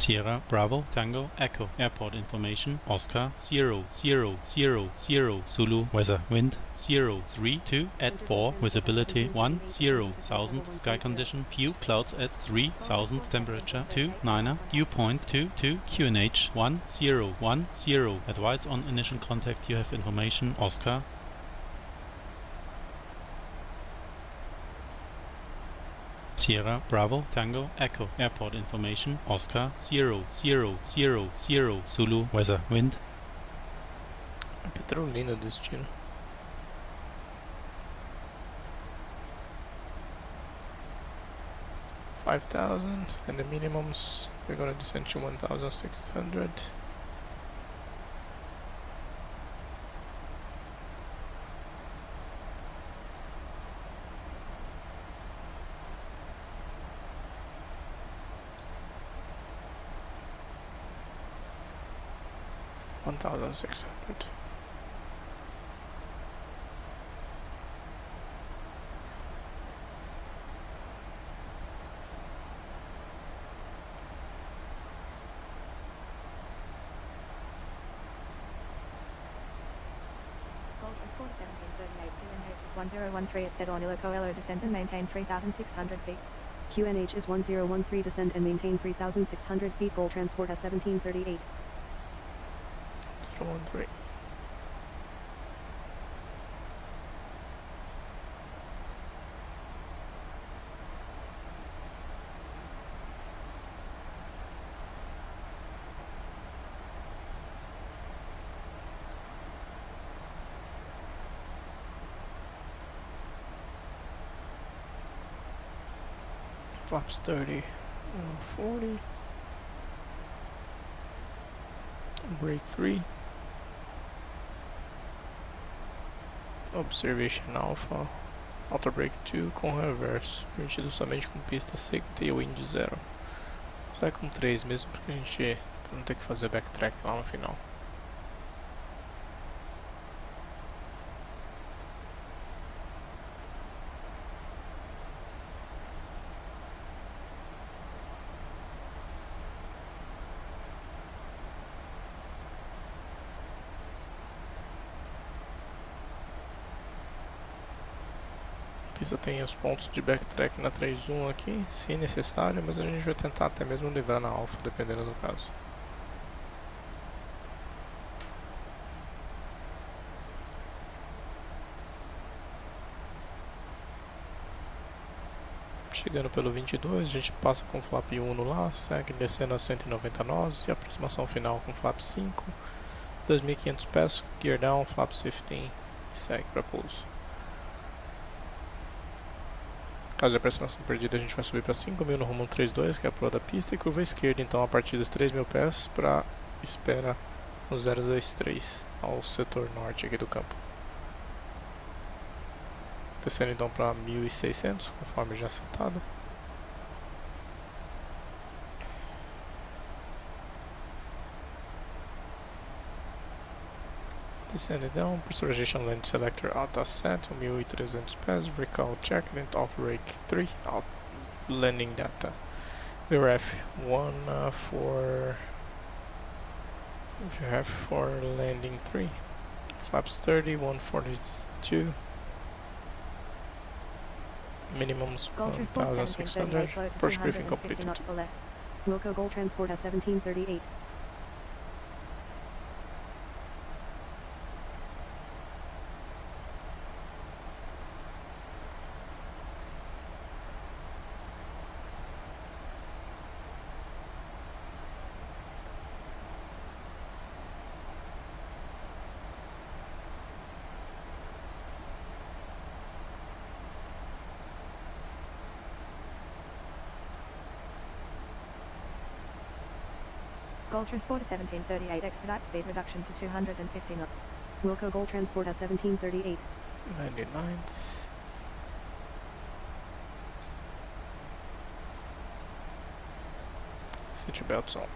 Sierra Bravo Tango Echo Airport information Oscar 0 0 0 0 Zulu weather wind 0 3 2 at 4 visibility 1 0 thousand sky condition few clouds at 3000 temperature 2 9 dew point 2 2 QNH 1 0 1 0 advise on initial contact you have information. Oscar Sierra Bravo Tango Echo Airport information Oscar 0 0 0 0 Zulu weather wind Petrolina destino. Five thousand and the minimums we're gonna descend to one thousand six hundred. One thousand six hundred. GOL report 1738 QNH 1013 at Senador Nilo Coelho descend and maintain 3,600 feet. QNH is 1013 descend and maintain 3,600 feet. GOL transport at 1738. Zero one three. Flaps 30, uh, 40. Brake 3. Observation Alpha. Auto Break 2 com reverso. Permitido somente com pista seca e tailwind 0. Vai com 3 mesmo porque a gente não ter que fazer backtrack lá no final. Pista tem os pontos de backtrack na 3.1 aqui, se necessário, mas a gente vai tentar até mesmo livrar na alfa, dependendo do caso. Chegando pelo 22, a gente passa com flap 1 no lá, segue descendo a 190 nós e aproximação final com flap 5, 2500 pés, gear down, flap 15 e segue para pouso. Caso de aproximação perdida, a gente vai subir para 5.000 no rumo 32, que é a proa da pista, e curva esquerda, então, a partir dos 3.000 pés, para espera no 023, ao setor norte aqui do campo. Descendo então para 1.600, conforme já citado. Descending down, pressurization land selector auto set, 1300 pés, recall check, then off rake 3, out landing data. VREF 1 uh, for if you have for landing 3, flaps 30, 142, minimums 1600, 1738 flow to Porsche briefing completed. knots for left. Wilco GOL transport at 1738. GOL transport 1738 expedite speed reduction to 250 knots. Wilco GOL transport at 1738. 99s. Set your belts on.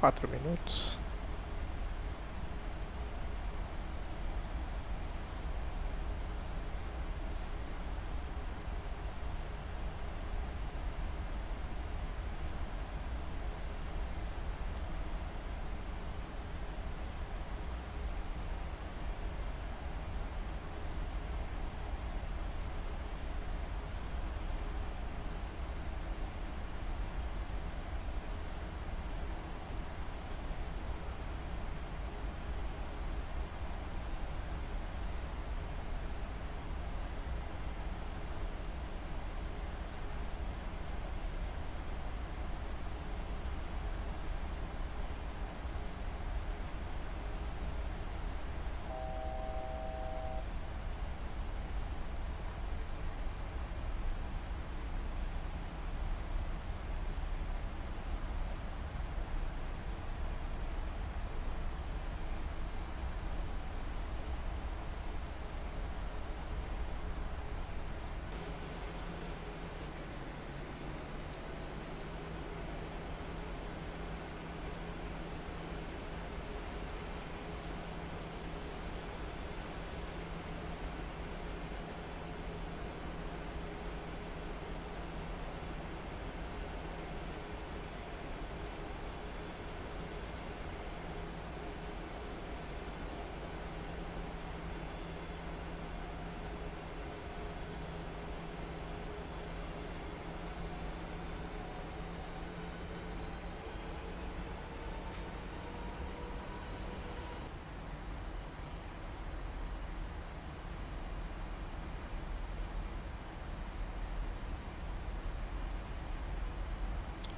Quatro minutos.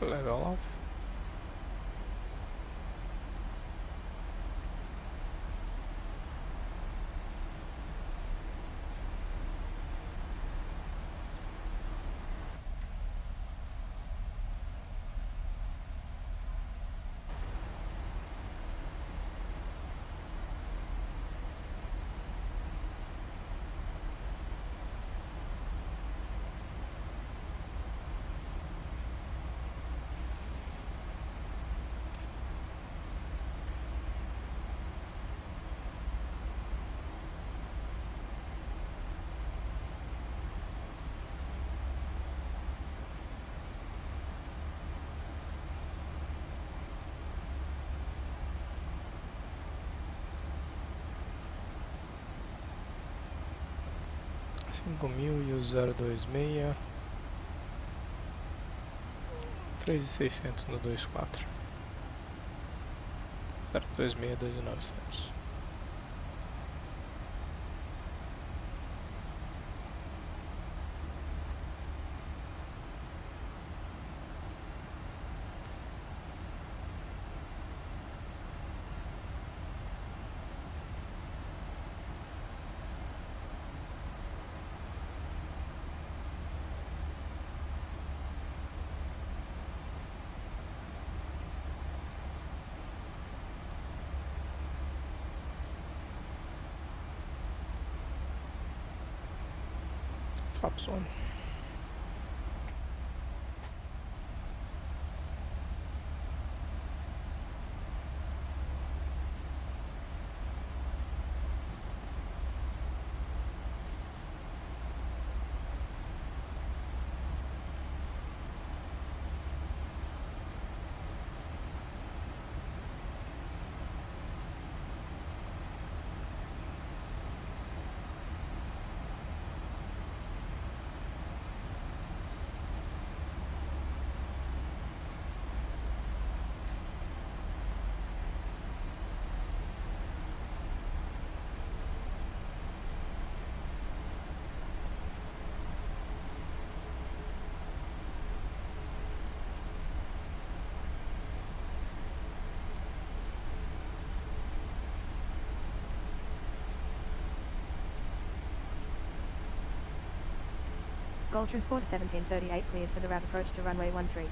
Level off. Cinco mil e o zero dois meia. Três e seiscentos no dois quatro. Zero dois meia, dois e novecentos. Flaps one. GOL Transport 1738 cleared for the RNAV approach to runway 13.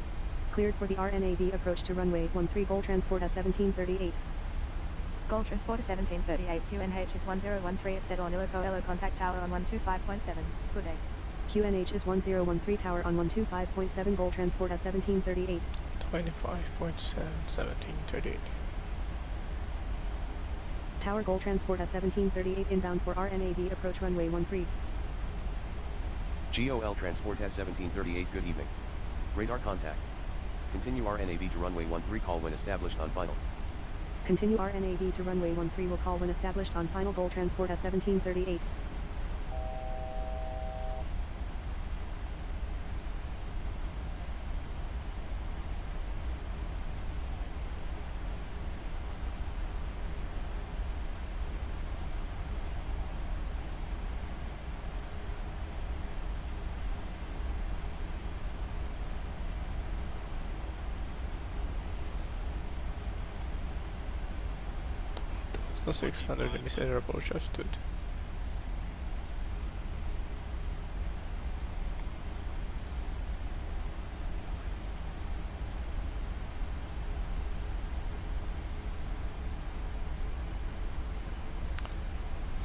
Cleared for the RNAV approach to runway 13 GOL Transport at 1738. GOL Transport 1738 QNH is 1013 at Ornilla Coelho contact tower on 125.7. Good day. QNH is 1013 tower on 125.7 GOL Transport at 1738. 25.7, 1738. Tower GOL Transport S1738 inbound for RNAV approach runway 13. GOL Transport S1738 Good evening. Radar contact. Continue RNAV to runway 13 call when established on final. Continue RNAV to runway 13 will call when established on final GOL transport S1738. So 600 initiator approach altitude.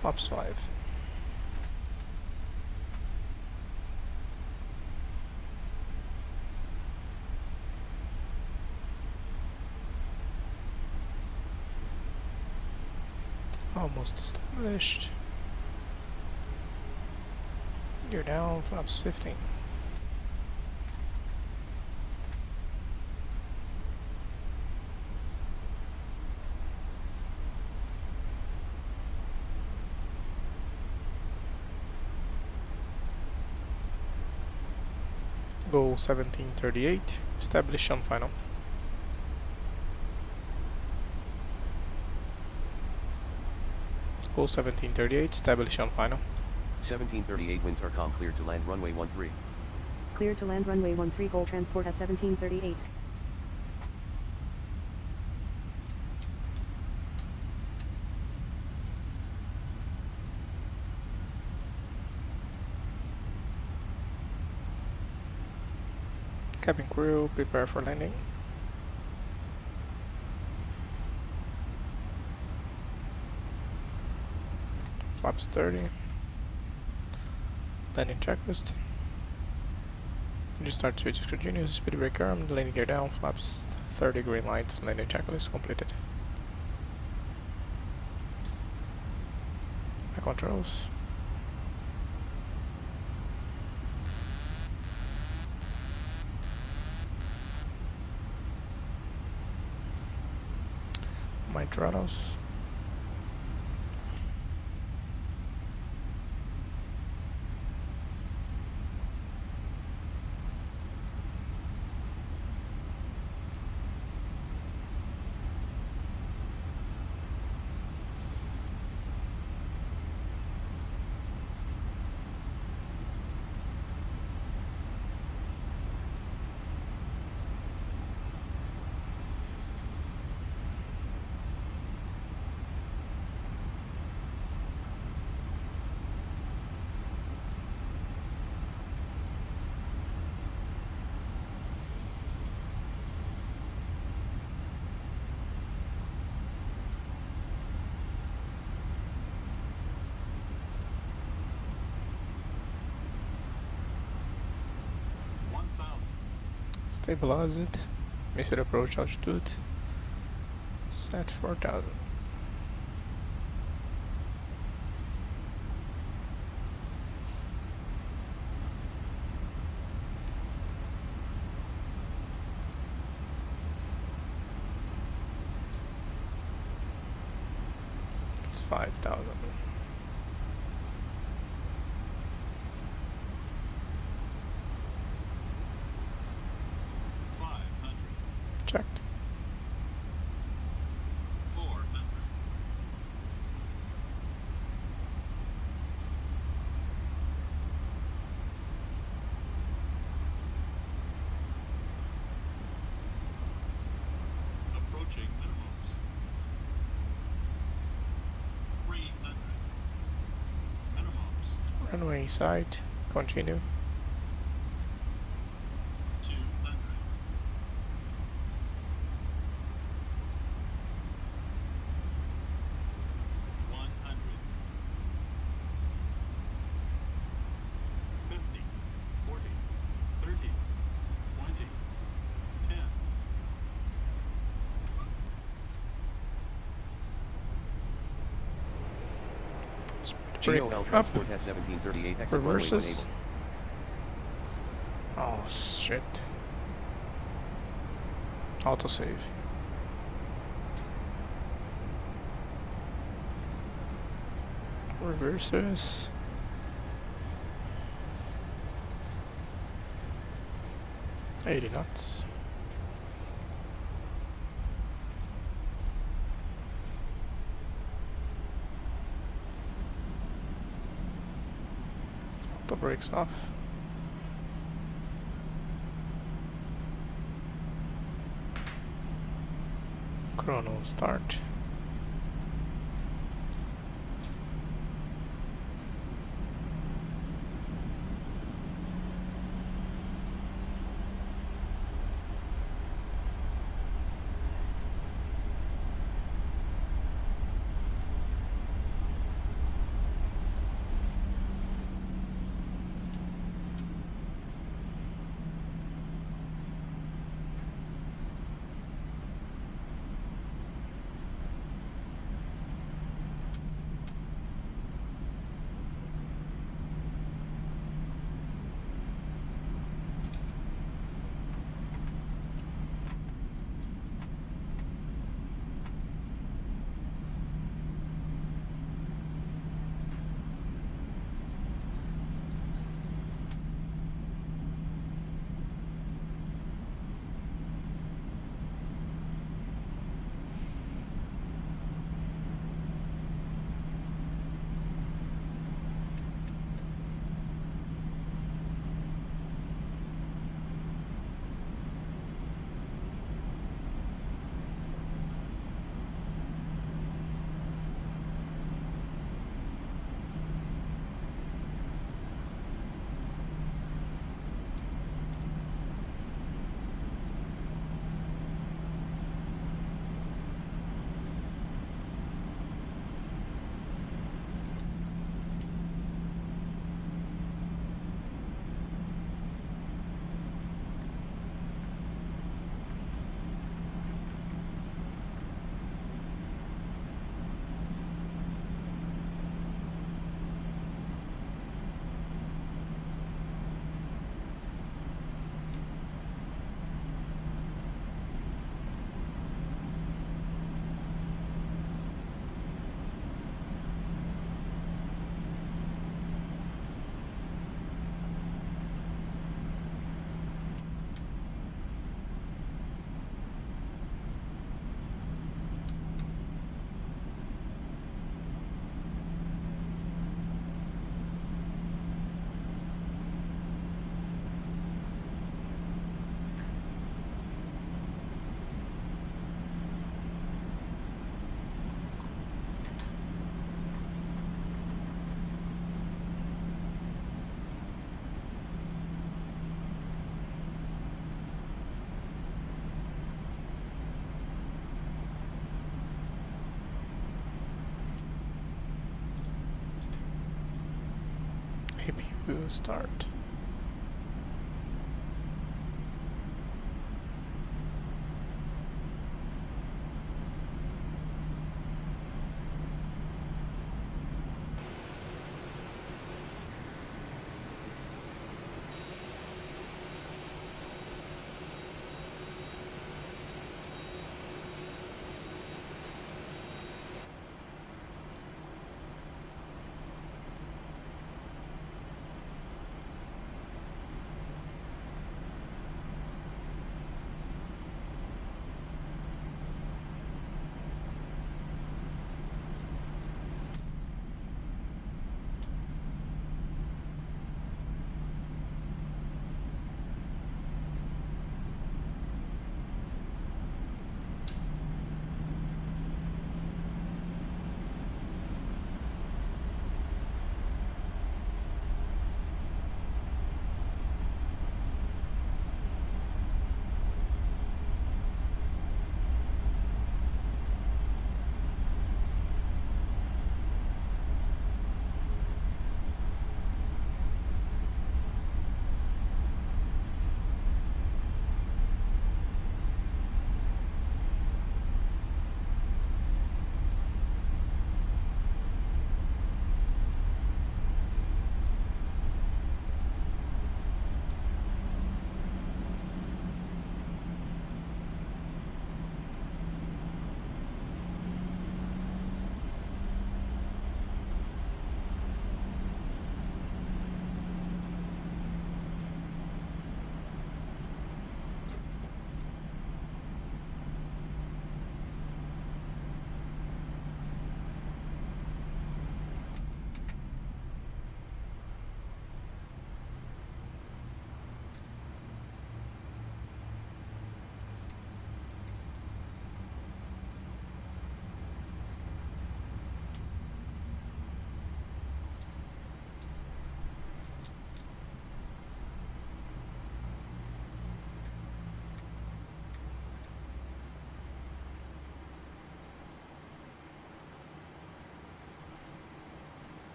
Flaps 5. You're down, flaps 15. GOL 1738, establish on final. GOL 1738, establish on final. 1738 winds are calm clear to land runway 13. Cleared to land runway 13 GOL transport S1738. Cabin crew, prepare for landing. Flaps 30. Landing checklist. You start switches continuous, speed breaker arm, landing gear down, flaps 30 green lights, landing checklist completed. My controls. My throttles. Stabilize it. Missile approach altitude. Set 4000. It's 5000. Five hundred, Checked. four hundred, approaching minimums. Three hundred, Runway side. Continue. Brake up. Transport has 1738 exit runway when Reverses. Oh shit. Autosave. Reverses. Eighty knots. Brakes off. Chrono start. APU start.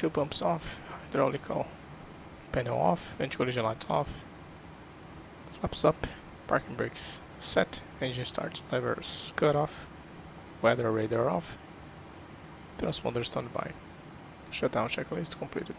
Fuel pumps off, hydraulical panel off, ventilation lights off, flaps up, parking brakes set, engine starts, levers cut off, weather radar off, transponder standby. Shutdown checklist completed.